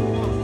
Oh.